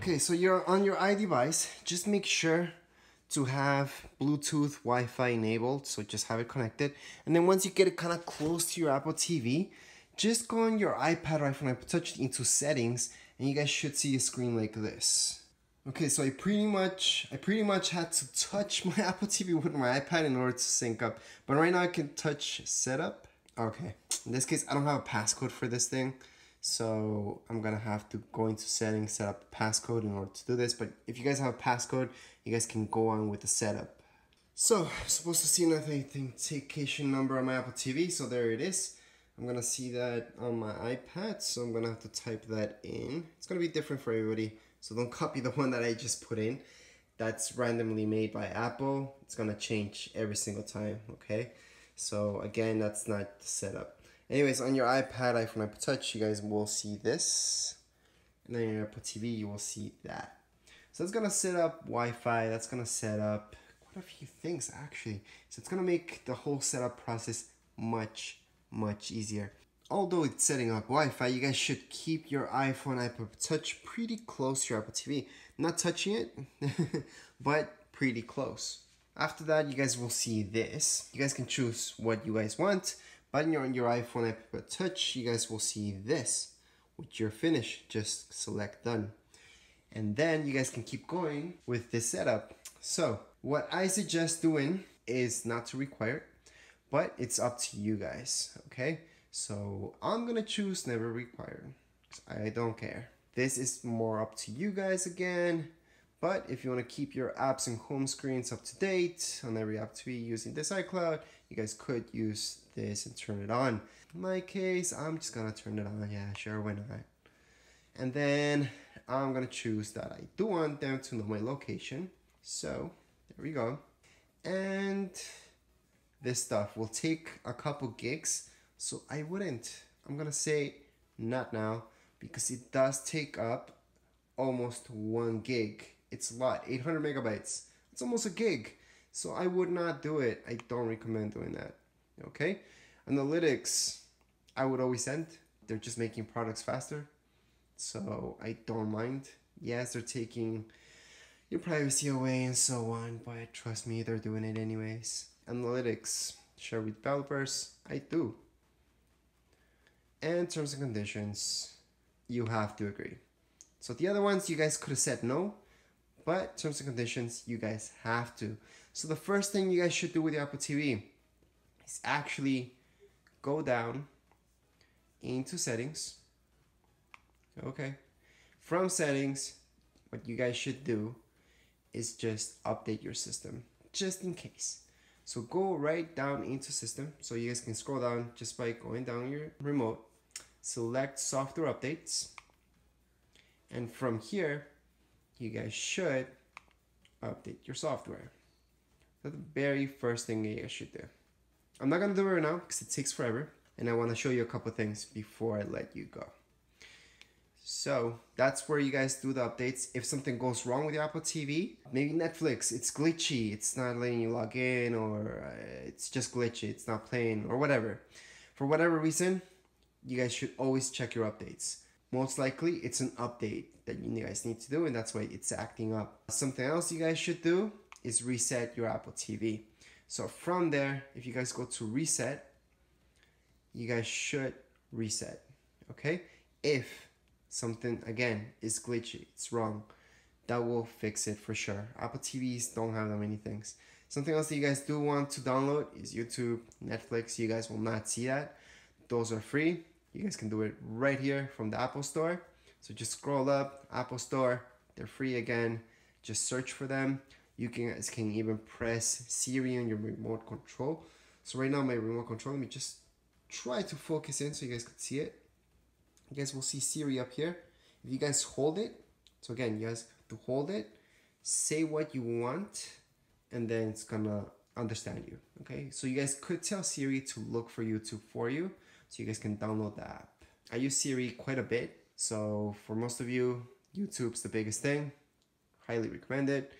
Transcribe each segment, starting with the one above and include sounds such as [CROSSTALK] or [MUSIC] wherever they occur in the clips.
Okay, so you're on your iDevice. Just make sure to have Bluetooth Wi-Fi enabled, so just have it connected. And then once you get it kind of close to your Apple TV, just go on your iPad or iPhone, touch it into settings, and you guys should see a screen like this. Okay, so I pretty much I pretty much had to touch [LAUGHS] my Apple TV with my iPad in order to sync up. But right now I can touch setup. Okay, in this case I don't have a passcode for this thing. So I'm gonna have to go into settings, set up passcode in order to do this. But if you guys have a passcode, you guys can go on with the setup. So I'm supposed to see an authentication number on my Apple TV. So there it is. I'm gonna see that on my iPad. So I'm gonna have to type that in. It's gonna be different for everybody. So don't copy the [LAUGHS] one that I just put in. That's randomly made by Apple. It's gonna change every single time, okay? So again, that's not the setup. Anyways, on your iPad, iPhone, iPod Touch, you guys will see this. And then your Apple TV, you will see that. So it's gonna set up Wi-Fi, that's gonna set up quite a few things actually. So it's gonna make the whole setup process much, much easier. Although it's setting up Wi-Fi, you guys should keep your iPhone, iPod Touch pretty close to your Apple TV. Not touching it, [LAUGHS] but pretty close. After that, you guys will see this. You guys can choose what you guys want. But on your, on your iPhone iPod Touch, you guys will see this. With your finish, just select done. And then you guys can keep going with this setup. So what I suggest doing is not to require, but it's up to you guys, okay? So I'm gonna choose never required. I don't care. This is more up to you guys again. But if you want to keep your apps and home screens up to date on every app to be using this iCloud, you guys could use this and turn it on. In my case, I'm just gonna turn it on. Yeah, sure, why not? And then I'm gonna choose that I do want them to know my location. So there we go. And this stuff will take a couple gigs. So I wouldn't. I'm gonna say not now because it does take up almost one gig. It's a lot, 800 megabytes. It's almost a gig. So I would not do it. I don't recommend doing that. Okay? Analytics, I would always send. They're just making products faster. So I don't mind. Yes, they're taking your privacy away and so on, but trust me, they're doing it anyways. Analytics, share with developers, I do. And terms and conditions, you have to agree. So the other ones, you guys could have said no, but terms and conditions, you guys have to. So the first thing you guys should do with your Apple TV is actually go down into settings. Okay. From settings, what you guys should do is just update your system just in case. So go right down into system. So you guys can scroll down just by going down your remote, select software updates. And from here, you guys should update your software. That's the very first thing you guys should do. I'm not gonna do it right now because it takes forever and I wanna show you a couple things before I let you go. So that's where you guys do the updates. If something goes wrong with your Apple TV, maybe Netflix, it's glitchy, it's not letting you log in, or uh, it's just glitchy, it's not playing, or whatever. For whatever reason, you guys should always check your updates. Most likely, it's an update that you guys need to do, and that's why it's acting up. Something else you guys should do is reset your Apple TV. So from there, if you guys go to reset, you guys should reset, okay? If something, again, is glitchy, it's wrong, that will fix it for sure. Apple TVs don't have that many things. Something else that you guys do want to download is YouTube, Netflix. You guys will not see that. Those are free. You guys can do it right here from the Apple Store. So just scroll up, Apple Store. They're free again. Just search for them. You can, can even press Siri on your remote control. So right now my remote control, let me just try to focus in so you guys can see it. You guys will see Siri up here. If you guys hold it, so again, you guys to hold it, say what you want, and then it's gonna understand you, okay? So you guys could tell Siri to look for YouTube for you, so you guys can download the app. I use Siri quite a bit, so for most of you, YouTube's the biggest thing. Highly recommend it.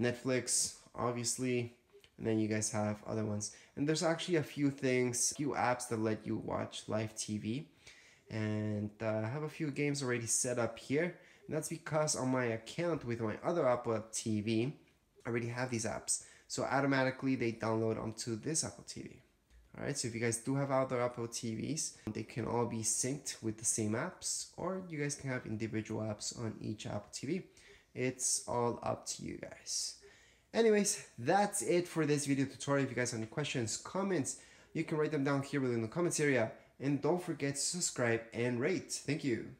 Netflix, obviously, and then you guys have other ones. And there's actually a few things, a few apps that let you watch live TV. And uh, I have a few games already set up here. And that's because on my account with my other Apple TV, I already have these apps. So automatically they download onto this Apple TV. Alright, so if you guys do have other Apple TVs, they can all be synced with the same apps, or you guys can have individual apps on each Apple TV. It's all up to you guys. Anyways, that's it for this video tutorial. If you guys have any questions, comments, you can write them down here within the comments area. And don't forget to subscribe and rate. Thank you.